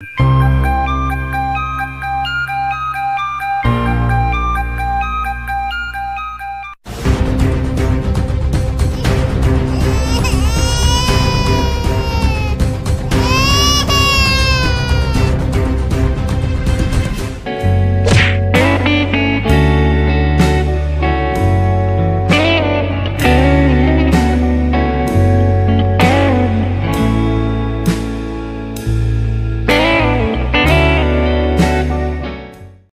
you.